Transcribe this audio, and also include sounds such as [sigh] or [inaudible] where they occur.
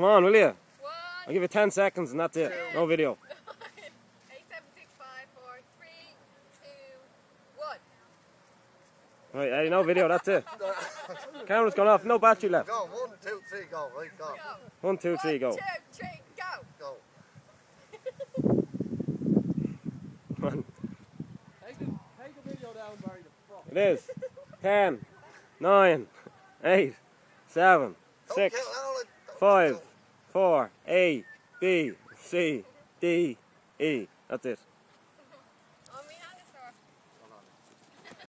Come on, will you? One, I'll give you 10 seconds and that's it. No video. [laughs] eight, seven, six, five, four, three, two, one. Right, Eddie, no video, that's it. [laughs] Camera's gone off, no battery left. Go, one, two, three, go, right, go, Go. One, two, three, go. One, two, three, go. go. [laughs] Come on. Take the, take the video down, Barry. The fuck. It is. 10, 9, 8, 7, Don't 6, kill Alan. Don't 5, voor, e, A, B, C, D, E. Dat is.